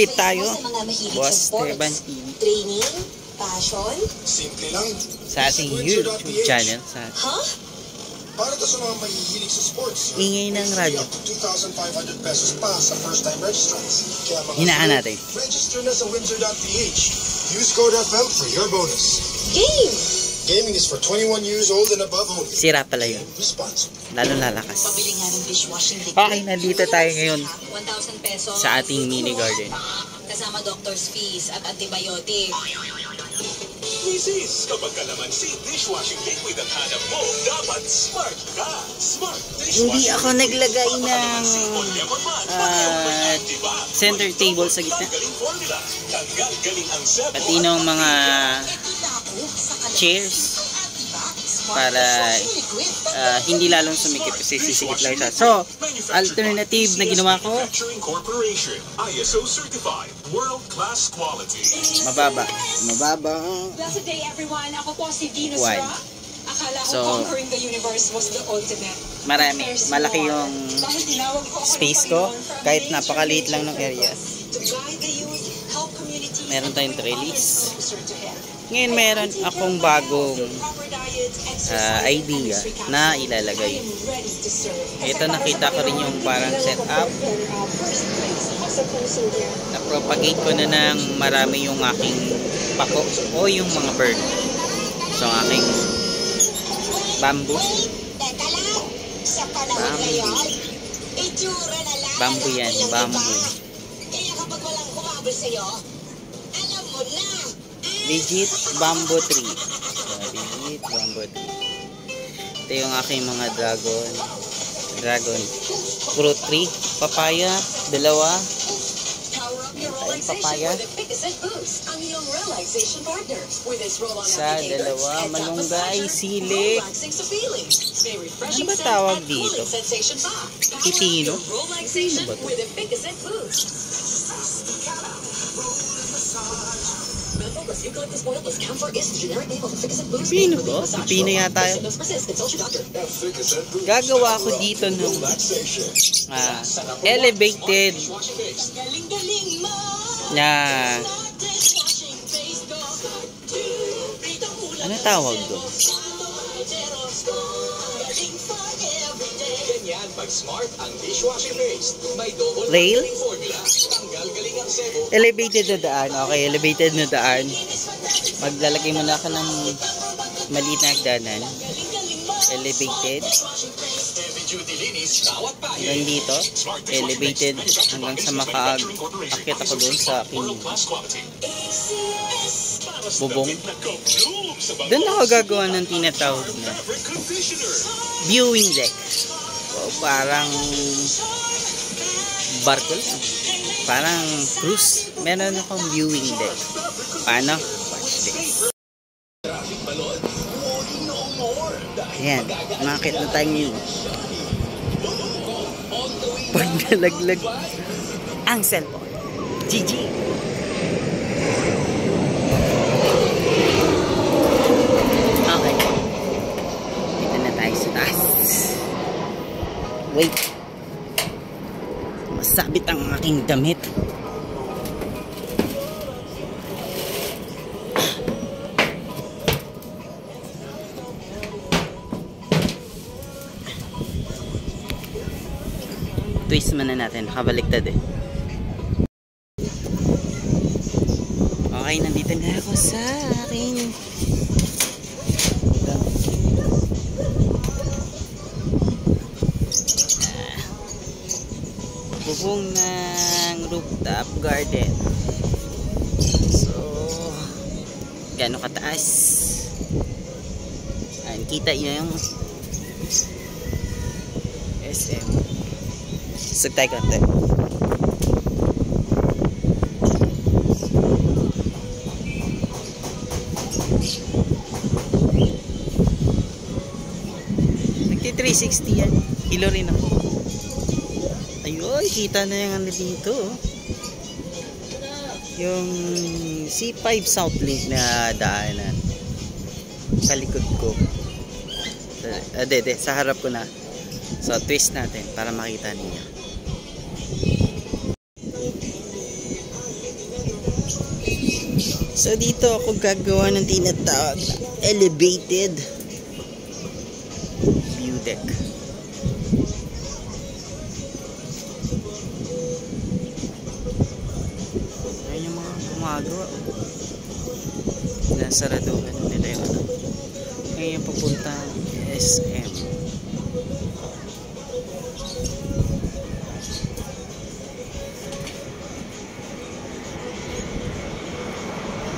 ulit tayo. Boss? Teban TV. Training? Passion? Simple lang. Sa ating YouTube channel. Sa Huh? Para to sa mga mahihilig sa sports. Ingay ng radyo. free up to 2,500 pesos pa sa first-time registrants. Kaya mga Hinaan natin. Register na sa windsor.ph. Use code FM for your bonus. Game! Gaming is for 21 years old and above only. sira pala yun. Responsible. Lalo lalakas. Pabili nga ng dishwashing liquid. Okay, nandito tayo ngayon 1,000 pesos. sa ating mini garden. Kasama doctor's fees at antibiotic. Misis, kapag kalamansi dishwashing liquid ang hanap mo, dapat smart ka. Smart dishwashing Hindi ako naglagay ng ah, antibac. center table sa gitna. Pati nung mga chairs para ah, hindi lalong sumikip kasi sisikip lang siya. So, alternative na ginawa ko, mababa. Mababa. Why? So. Marami. Malaki yung space ko, kahit napakaliit lang ng area. Meron tayong trellis. Ngayon meron akong bagong and idea na ilalagay. Ito, nakita ko rin yung parang hindi set lang up. ako for, uh, first place sa puso niya. na-propagate ko na ng marami yung aking pako o yung mga bird. So, aking bamboo. Bamboo. Bamboo yan, bamboo. Kaya kapag walang kumabol sa'yo, alam mo na. Legit bamboo tree. So, legit bamboo tree. Ito yung aking mga dragon. Dragon fruit tree. Papaya. Dalawa. Tayong papaya. with a Ficacet Boost, ang iyong relaxation partner. With its roll-on Isa, applicator, dalawa, malunggay, sili. sa Ano ba tawag dito? relaxation Ano ba to? Plus eucalyptus oil massage Pipino roll-on. yata yun. Gagawa ako dito ng ah, elevated na ano tawag doon? Ganyan pag smart ang dishwashing paste. May double Rail? galing formula. Tanggal galing ang sebo. Elevated na daan. Okay, elevated na daan. Maglalagay muna ako ng maliit na hagdanan. Elevated. Hanggang dito. Elevated hanggang sa makaakit ako doon sa aking bubong. Doon ako gagawa ng tinatawag na viewing deck. Parang barko lang. Parang cruise. Meron akong viewing deck. Paano? Watch this. Ayan, makakit na tayo ngayon. Pag nalaglag ang cellphone. GG! Okay. Dito na tayo sa taas. Wait. Masabit ang aking damit. Twist muna natin. Nakabaliktad eh. Kita niyo yung SM. Sag tayo konti. Nagti 360 yan. Kilo rin ako. Ayun, kita na yung ano dito. Yung C5 South Link na daanan. Sa likod ko. Ah, de, de, sa harap ko na. So, twist natin para makita ninyo. So dito ako gagawa ng tinatawag na elevated view deck. Ayun yung mga gumagawa. Nasaraduhan na nila yung ano. Ngayon yung papuntang SM.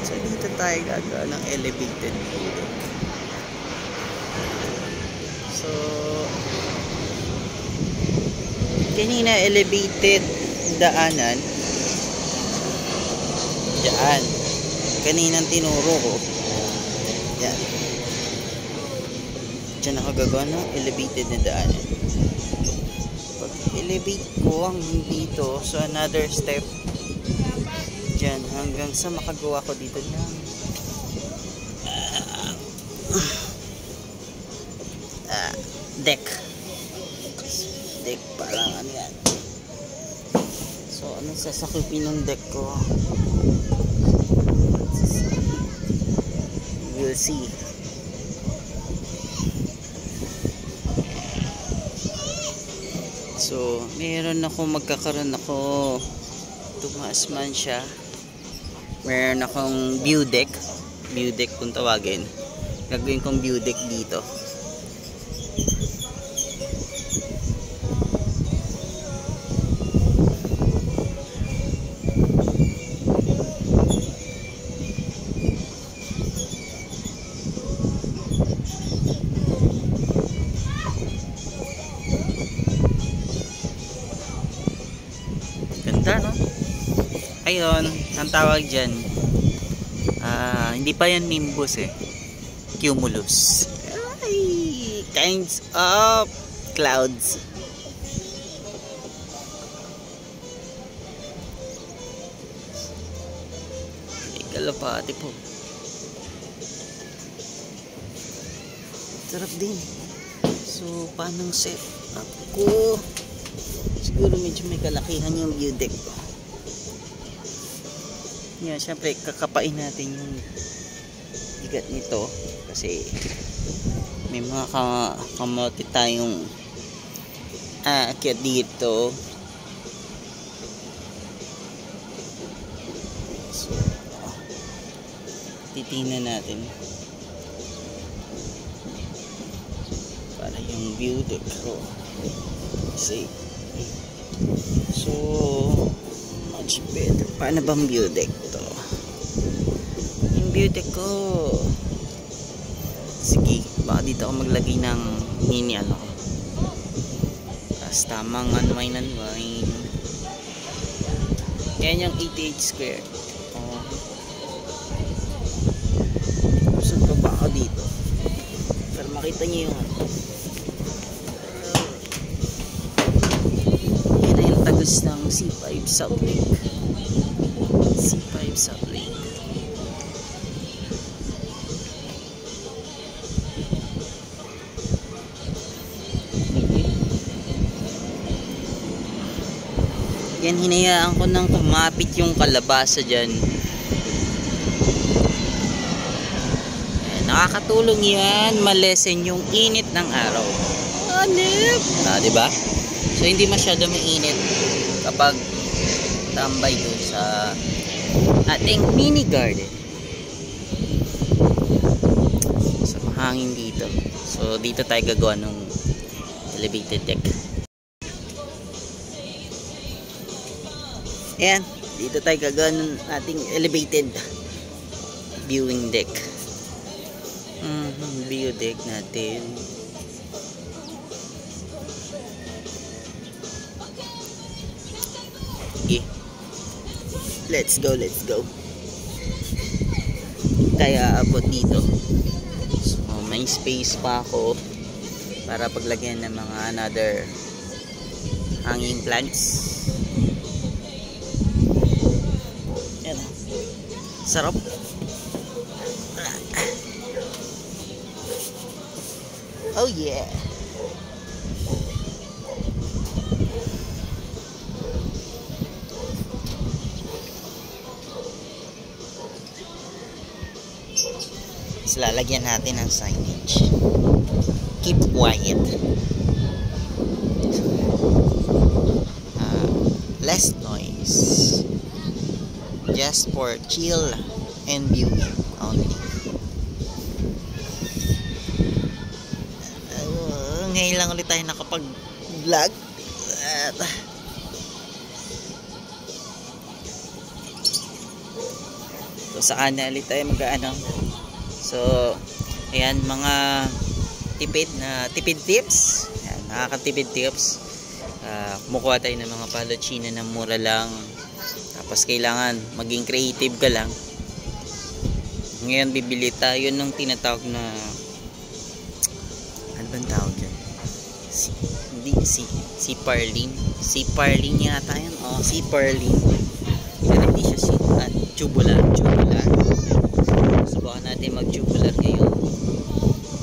So dito tayo gagawa ng elevated view. So kanina elevated daanan Diyan. Kaninang tinuro ko. Yan. Diyan ako gagawa ng elevated na daanan. Pag elevate ko hanggang dito, so another step dyan hanggang sa makagawa ko dito ng ah, ah, deck. Deck parang ano yan. So, anong sasakupin ng deck ko? We'll see. So, meron ako magkakaroon ako tumaas man siya. Meron akong view deck. View deck kung tawagin. Gagawin kong view deck dito. Ayun, ang tawag dyan, ah, hindi pa yan nimbus eh. Cumulus. Ay, kinds of clouds. Kalapati po. Sarap din. So, paano set up ko? siguro medyo may kalakihan yung view deck ko. Yan, syempre kakapain natin yung bigat nito. Kasi may mga ka kamote tayong aakyat dito. So, titingnan natin. Para yung view ko kasi So, much better. Paano bang view deck to? Yung view deck ko, sige, baka dito ako maglagay ng mini ano. Tapos tamang unwind unwind. Yan yung 88 square. Oh. Kusog pa ba ako dito? Para makita niyo yung ano. Tagos ng C5 South Lake. C5 South. Yan, hinayaan ko nang kumapit yung kalabasa dyan. Yan, nakakatulong yan malesen yung init ng araw. Anip! Ah, di ba? So hindi masyado mainit kapag tambay doon sa ating mini garden. So mahangin dito. So dito tayo gagawa ng elevated deck. Ayan, dito tayo gagawa ng ating elevated viewing deck. Mhm, view deck natin. Sige. Let's go, let's go. Kaya abot dito. So, may space pa ako para paglagyan ng mga another hanging plants. Yan. Sarap. Oh yeah. Tapos lalagyan natin ng signage. Keep quiet. Ah, less noise. Just for chill and viewing only. Uh, ngayon lang ulit tayo nakapag-vlog. At, so, saan na ulit tayo mag-ano? So, ayan, mga tipid na tipid tips. Ayan, nakakatipid tips. Ah, kumukuha tayo ng mga palochina na mura lang. Tapos kailangan maging creative ka lang. Ngayon bibili tayo ng tinatawag na ano bang tawag dyan? Si, hindi, si, si Parlin. Si Parlin yata yan. Oh, si Parlin. Pero hindi siya si ah, tubular. Tubular. Subukan natin mag-tubular ngayon.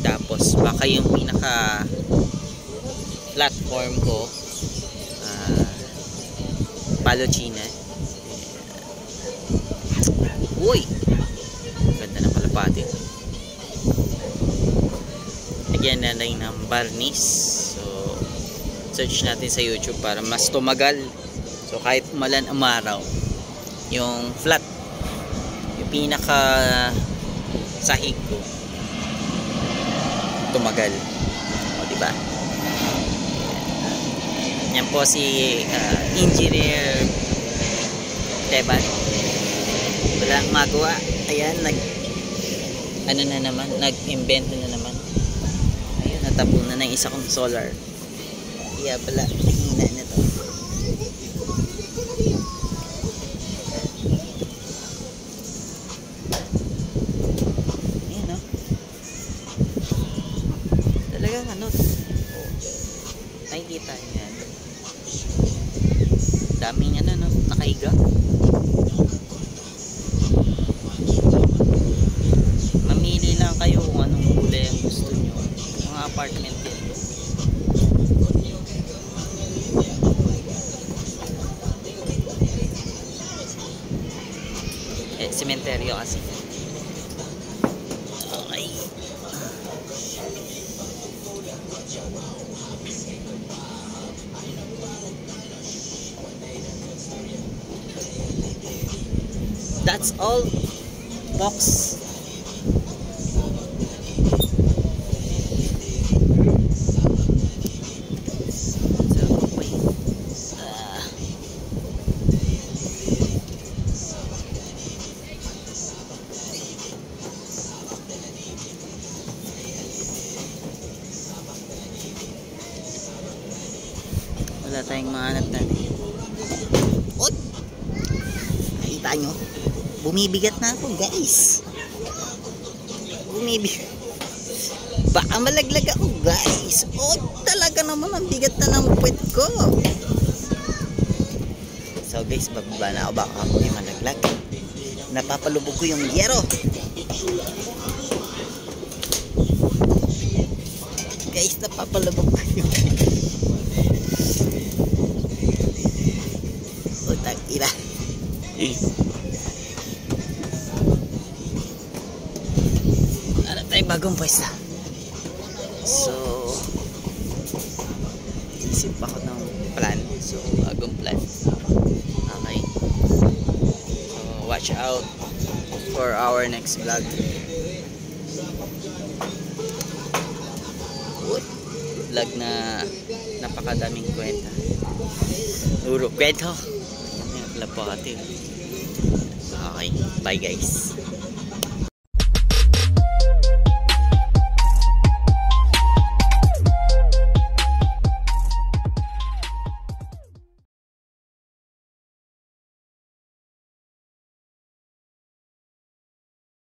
Tapos, baka yung pinaka platform ko ah Palochina. Uy! Ganda ng kalapati. Lagyan na lang ng barnis. So, search natin sa YouTube para mas tumagal. So, kahit umalan ang araw, yung flat, yung pinaka sahig ko, tumagal. O, diba? Yan po si ah, Engineer Teban. Wala magawa. Ayan, nag ano na naman, nag-invento na naman. Ayun, natapon na ng isa kong solar. Kaya pala, hina na to. That's all, box. Wala tayong mahanap natin. Ot! Nakita nyo? Bumibigat na ako, guys. Bumibigat. Baka malaglag ako, guys. Oh, talaga naman ang bigat na ng puwet ko. So, guys, bababa na ako. Baka ako yung malaglag. Napapalubog ko yung yero. Guys, napapalubog ko yung Utang pwesta? So, isip ako ng plan. So, bagong plan. Okay. So, watch out for our next vlog. Vlog na napakadaming kwenta. Puro kwento. Ayan, lapati. Okay, bye guys.